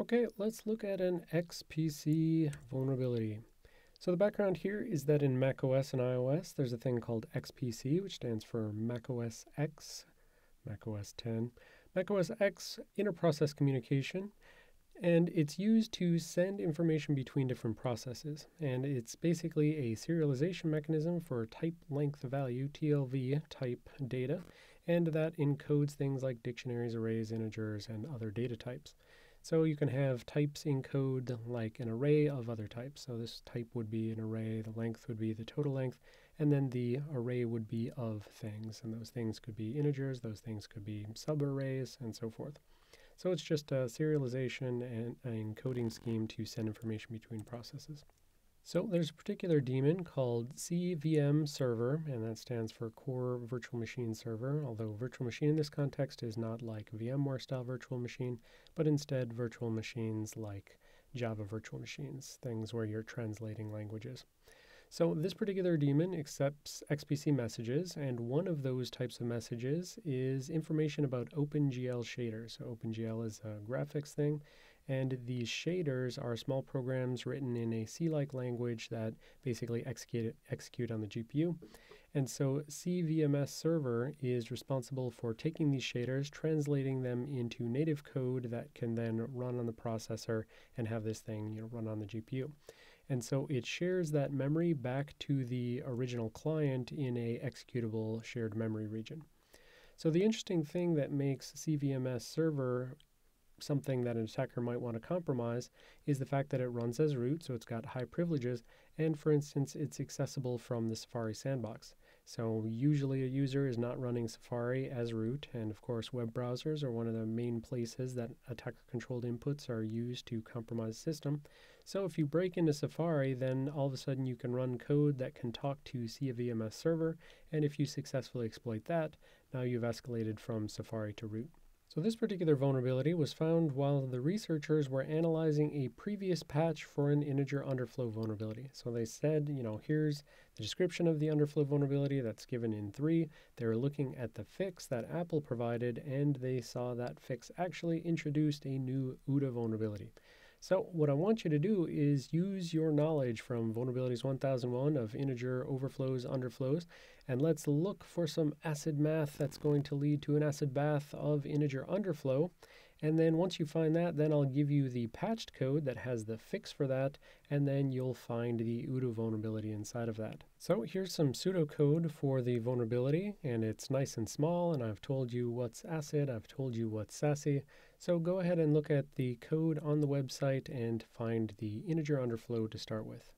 Okay, let's look at an XPC vulnerability. So the background here is that in macOS and iOS, there's a thing called XPC, which stands for macOS X, macOS 10, macOS X interprocess communication, and it's used to send information between different processes. And it's basically a serialization mechanism for type length value, TLV type data, and that encodes things like dictionaries, arrays, integers, and other data types. So you can have types encode like an array of other types. So this type would be an array, the length would be the total length, and then the array would be of things. And those things could be integers, those things could be subarrays, and so forth. So it's just a serialization and an encoding scheme to send information between processes. So there's a particular daemon called CVM server, and that stands for Core Virtual Machine Server, although virtual machine in this context is not like VMware style virtual machine, but instead virtual machines like Java virtual machines, things where you're translating languages. So this particular daemon accepts XPC messages, and one of those types of messages is information about OpenGL shaders. So OpenGL is a graphics thing, and these shaders are small programs written in a C-like language that basically execute, execute on the GPU. And so CVMS server is responsible for taking these shaders, translating them into native code that can then run on the processor and have this thing you know, run on the GPU. And so it shares that memory back to the original client in a executable shared memory region. So the interesting thing that makes CVMS server something that an attacker might want to compromise is the fact that it runs as root, so it's got high privileges, and for instance, it's accessible from the Safari sandbox. So usually a user is not running Safari as root, and of course web browsers are one of the main places that attacker-controlled inputs are used to compromise the system. So if you break into Safari, then all of a sudden you can run code that can talk to CVMS server, and if you successfully exploit that, now you've escalated from Safari to root. So this particular vulnerability was found while the researchers were analyzing a previous patch for an integer underflow vulnerability. So they said, you know, here's the description of the underflow vulnerability that's given in 3. They were looking at the fix that Apple provided and they saw that fix actually introduced a new UDA vulnerability. So what I want you to do is use your knowledge from Vulnerabilities 1001 of integer overflows, underflows, and let's look for some acid math that's going to lead to an acid bath of integer underflow. And then once you find that, then I'll give you the patched code that has the fix for that, and then you'll find the UDA vulnerability inside of that. So here's some pseudocode for the vulnerability, and it's nice and small, and I've told you what's ACID, I've told you what's SACI. So go ahead and look at the code on the website and find the integer underflow to start with.